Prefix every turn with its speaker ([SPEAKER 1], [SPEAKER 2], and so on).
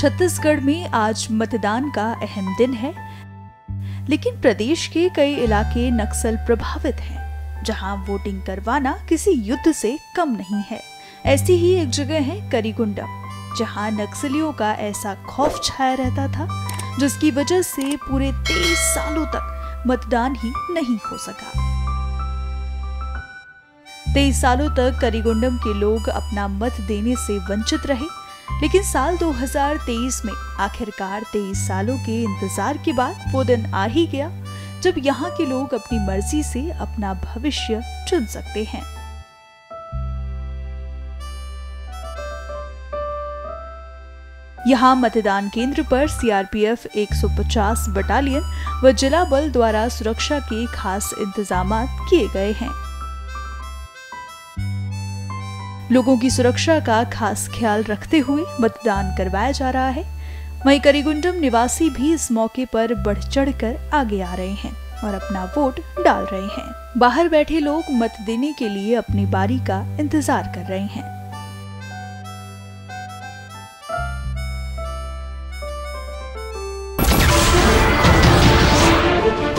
[SPEAKER 1] छत्तीसगढ़ में आज मतदान का अहम दिन है। लेकिन प्रदेश के कई इलाके नक्सल प्रभावित हैं, जहाँ वोटिंग करवाना किसी युद्ध से कम नहीं है। ऐसी ही एक जगह है करीगुंडम, जहाँ नक्सलियों का ऐसा खौफ छाया रहता था, जिसकी वजह से पूरे तेईस सालों तक मतदान ही नहीं हो सका। तेईस सालों तक करीगुंडम के लोग अपना मत देने से वंचित रहे लेकिन साल 2023 में आखिरकार 23 सालों के इंतज़ार के बाद वो दिन आ ही गया, जब यहाँ के लोग अपनी मर्ज़ी से अपना भविष्य चुन सकते हैं। यहाँ मतदान केंद्र पर सीआरपीएफ 150 बटालियन व जिला बल द्वारा सुरक्षा के खास इंतज़ाम किए गए हैं। लोगों की सुरक्षा का खास ख्याल रखते हुए मतदान करवाया जा रहा है। वहीं करीगुंडम निवासी भी इस मौके पर बढ़ चढ़ कर आगे आ रहे हैं और अपना वोट डाल रहे हैं। बाहर बैठे लोग मत देने के लिए अपनी बारी का इंतज़ार कर रहे हैं।